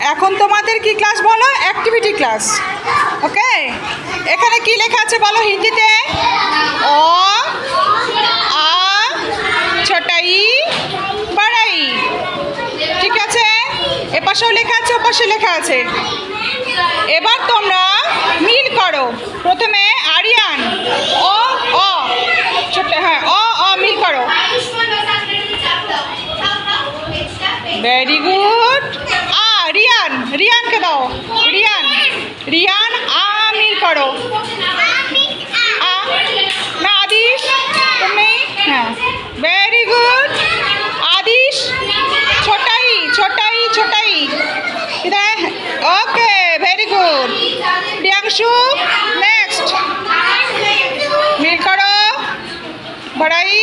এখন তোমাদের কি ক্লাস বলো? অ্যাক্টিভিটি ক্লাস ওকে এখানে কি লেখা আছে বলো হিন্দিতে? অ, আ, ছোটাই বাড়াই ঠিক আছে? এপাশেও লেখা আছে ওপাশে লেখা আছে। এবার তোমরা মিল করো। প্রথমে আরিয়ান, অ অ। ছোট হ্যাঁ অ অ, মিল করো। ভেরি গুড রিয়ান আ মিল করো আ না আদিশ তুমি হ্যাঁ very good Adish ছোটাই ছোটাই ছোটাই ইধার okay very good Priyanshu next মিল করো বড়াই